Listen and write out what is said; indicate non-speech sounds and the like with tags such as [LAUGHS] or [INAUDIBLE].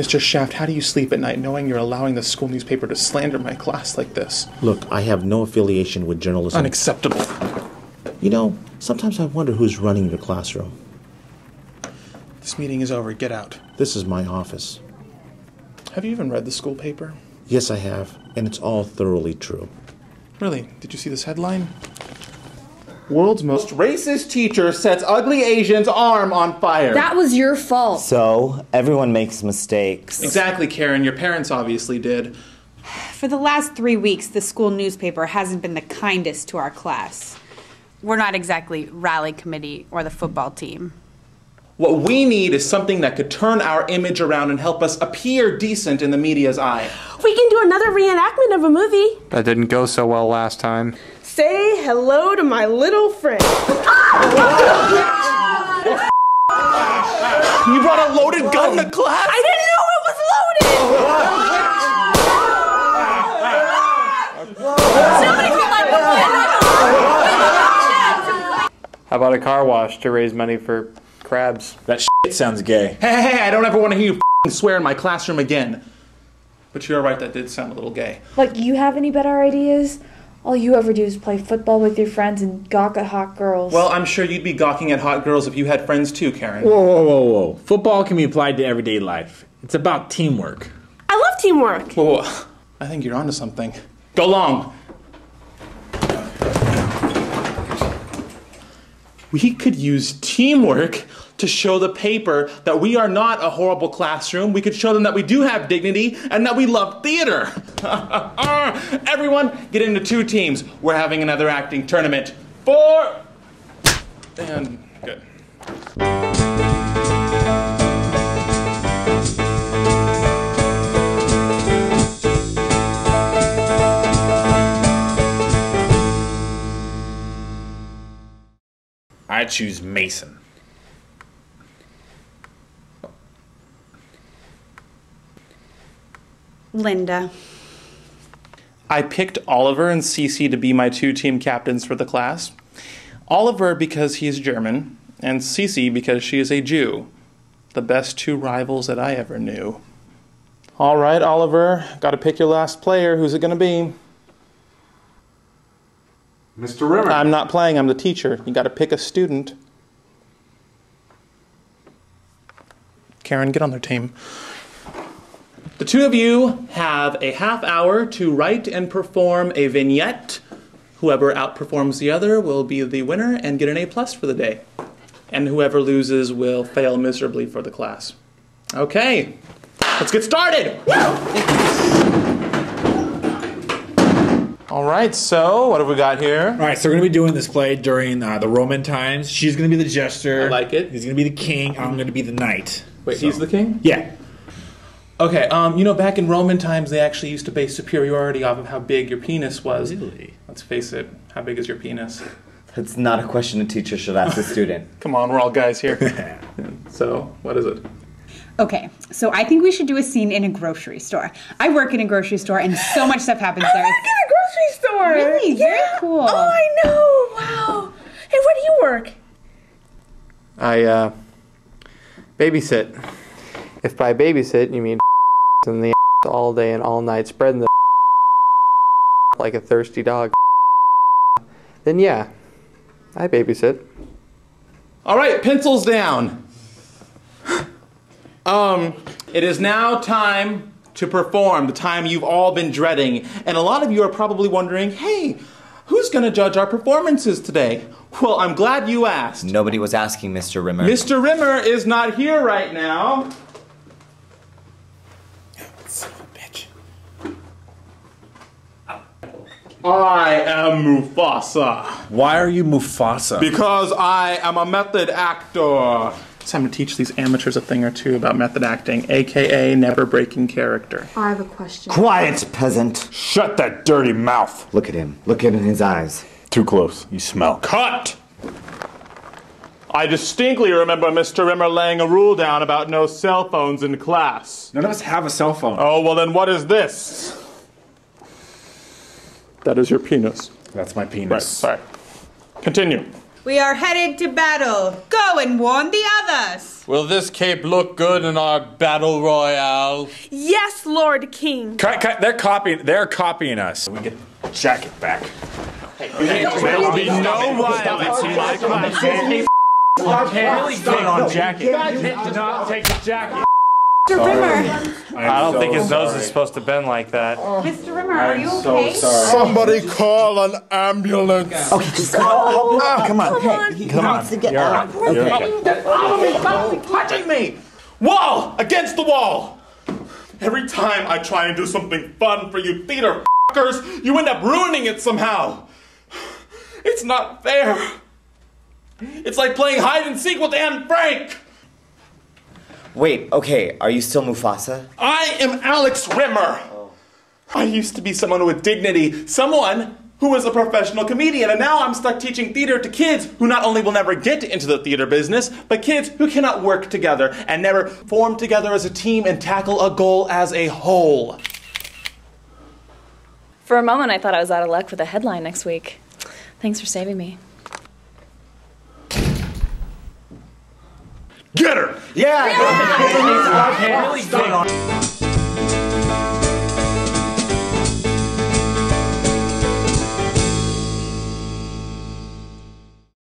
Mr. Shaft, how do you sleep at night knowing you're allowing the school newspaper to slander my class like this? Look, I have no affiliation with journalism. Unacceptable. You know, sometimes I wonder who's running your classroom. This meeting is over. Get out. This is my office. Have you even read the school paper? Yes, I have, and it's all thoroughly true. Really? Did you see this headline? World's most racist teacher sets ugly Asian's arm on fire. That was your fault. So, everyone makes mistakes. exactly, Karen. Your parents obviously did. For the last three weeks, the school newspaper hasn't been the kindest to our class. We're not exactly rally committee or the football team. What we need is something that could turn our image around and help us appear decent in the media's eye. We can do another reenactment of a movie. That didn't go so well last time. Say hello to my little friend. You brought a loaded gun to class? I didn't know it was loaded. Somebody call 911. How about a car wash to raise money for crabs? That shit sounds gay. Hey, hey, hey, I don't ever want to hear you swear in my classroom again. But you're right, that did sound a little gay. Like, you have any better ideas? All you ever do is play football with your friends and gawk at hot girls. Well, I'm sure you'd be gawking at hot girls if you had friends too, Karen. Whoa, whoa, whoa, whoa. Football can be applied to everyday life. It's about teamwork. I love teamwork. Whoa, whoa. I think you're onto something. Go long. We could use teamwork to show the paper that we are not a horrible classroom. We could show them that we do have dignity and that we love theater. [LAUGHS] Everyone, get into two teams. We're having another acting tournament. Four. And good. I choose Mason. Linda. I picked Oliver and Cece to be my two team captains for the class. Oliver because he is German, and Cece because she is a Jew. The best two rivals that I ever knew. All right, Oliver, got to pick your last player. Who's it going to be? Mr. Rimmer. I'm not playing, I'm the teacher. You got to pick a student. Karen, get on their team. The two of you have a half hour to write and perform a vignette. Whoever outperforms the other will be the winner and get an A plus for the day. And whoever loses will fail miserably for the class. Okay, let's get started. All right, so what have we got here? All right, so we're going to be doing this play during uh, the Roman times. She's going to be the jester. I like it. He's going to be the king. I'm going to be the knight. Wait, he's the king? Yeah. Okay, um, you know, back in Roman times, they actually used to base superiority off of how big your penis was. Really? Let's face it, how big is your penis? It's not a question a teacher should ask a student. [LAUGHS] Come on, we're all guys here. [LAUGHS] so, what is it? Okay, so I think we should do a scene in a grocery store. I work in a grocery store, and so much stuff happens there. [LAUGHS] store. Really? Very Yeah. cool. Oh, I know. Wow. Hey, where do you work? I uh, babysit. If by babysit you mean [LAUGHS] in the [LAUGHS] all day and all night, spreading the [LAUGHS] like a thirsty dog, then yeah, I babysit. All right, pencils down. Um, it is now time to perform, the time you've all been dreading. And a lot of you are probably wondering, hey, who's going to judge our performances today? Well, I'm glad you asked. Nobody was asking Mr. Rimmer. Mr. Rimmer is not here right now. Son of a bitch. I am Mufasa. Why are you Mufasa? Because I am a method actor. It's time to teach these amateurs a thing or two about method acting, aka never breaking character. I have a question. Quiet, peasant. Shut that dirty mouth. Look at him. Look at in his eyes. Too close. You smell. Cut! I distinctly remember Mr. Rimmer laying a rule down about no cell phones in class. None of us have a cell phone. Oh, well, then what is this? That is your penis. That's my penis. Right, penis. sorry. Continue. We are headed to battle. Go and warn the others. Will this cape look good in our battle royale? Yes, Lord King. Cut, cut, they're copying. They're copying us. We get the jacket back. There will be no violence in my class. Thing on jacket. Do not take the jacket. Mr. Rimmer. I don't think his nose is supposed to bend like that. Oh. Mr. Rimmer, are you okay? Somebody call an ambulance. Okay, just come on. come on. Hey, he Come on. needs to get You're out. right. You're okay. Stop touching me! Wall! Against the wall! Every time I try and do something fun for you theater fuckers, you end up ruining it somehow. It's not fair. It's like playing hide and seek with Anne Frank. Wait, okay, are you still Mufasa? I am Alex Rimmer. Oh. I used to be someone with dignity, someone who was a professional comedian, and now I'm stuck teaching theater to kids who not only will never get into the theater business, but kids who cannot work together and never form together as a team and tackle a goal as a whole. For a moment, I thought I was out of luck with a headline next week. Thanks for saving me. Get her. Yeah! Yeah. [LAUGHS]